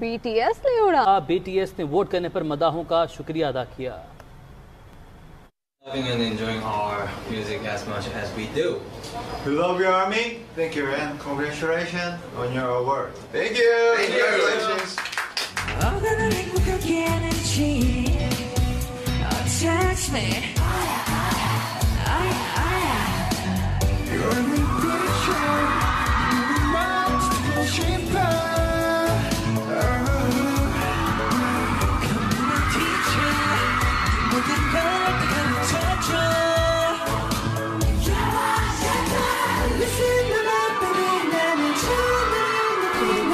BTS ने उड़ा BTS ने वोट करने पर मदाहों का शुक्रिया अदा किया Loving and enjoying our music as much as we do. We love your army. Thank you and congratulations on your award. Thank you. Thank you. Congratulations. I'm gonna make again and cheat. Oh, touch me. Thank you.